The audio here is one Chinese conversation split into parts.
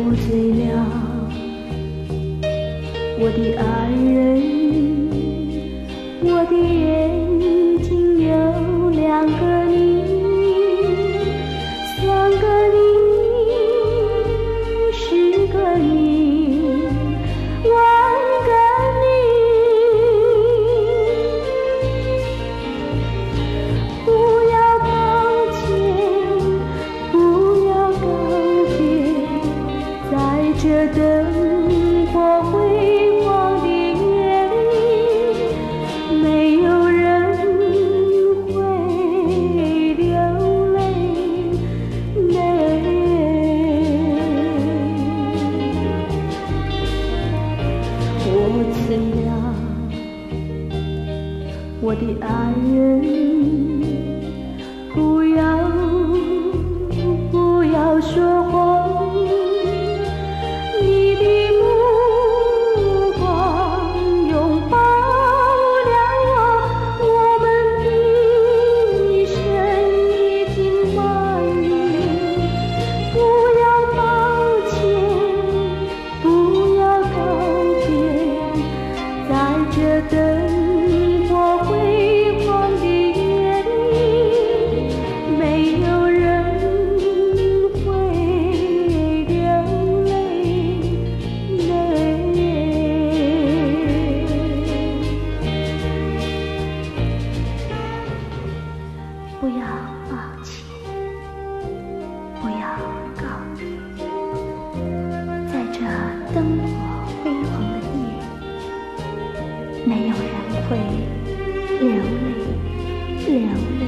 我醉了我的爱人我的这灯火辉煌的夜里，没有人会流泪。泪我怎样我的爱人，不要抱歉。不要告别，在这灯火辉煌的夜，没有人会流泪，流泪。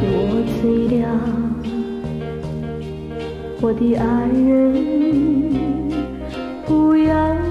我醉了，我的爱人，不要